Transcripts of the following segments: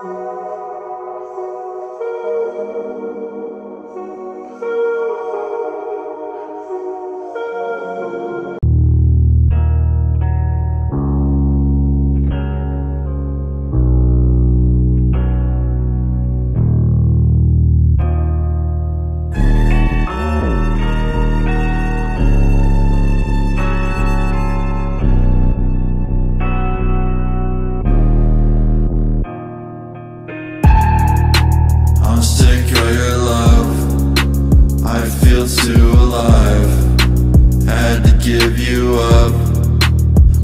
I'm of your love. I feel too alive. Had to give you up.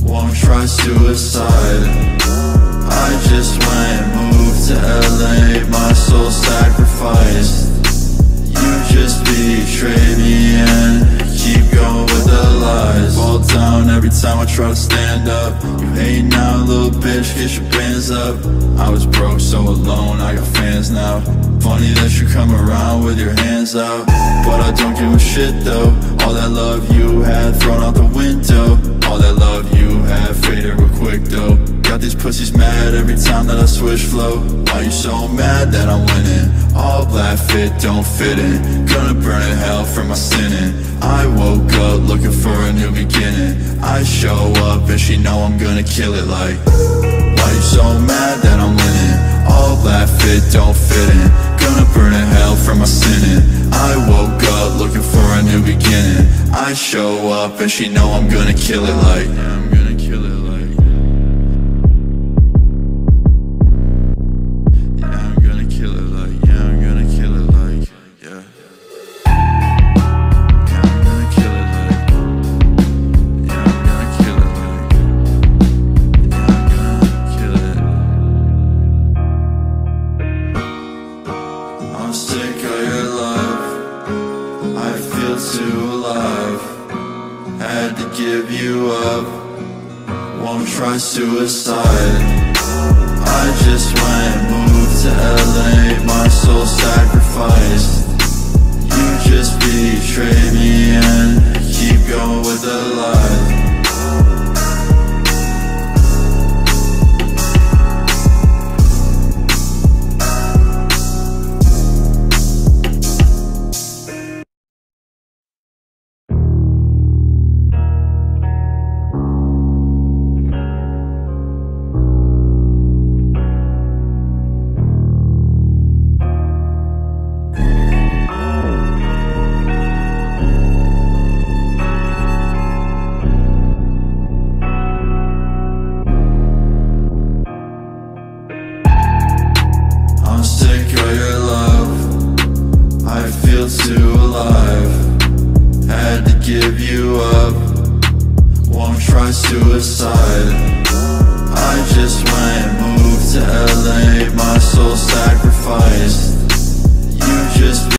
Won't try suicide. Time I try to stand up. You hate now, little bitch, get your bands up. I was broke, so alone, I got fans now. Funny that you come around with your hands out. But I don't give a shit though. All that love you had thrown out the window. All that love you had faded. Got these pussies mad every time that I switch flow. Why you so mad that I'm winning? All black fit don't fit in. Gonna burn in hell for my sinning. I woke up looking for a new beginning. I show up and she know I'm gonna kill it like. Why you so mad that I'm winning? All black fit don't fit in. Gonna burn in hell for my sinning. I woke up looking for a new beginning. I show up and she know I'm gonna kill it like. Give you up. Won't try suicide. I just went, moved to LA, my soul sacrificed. You just betrayed me and keep going with the lies. give you up. Won't try suicide. I just went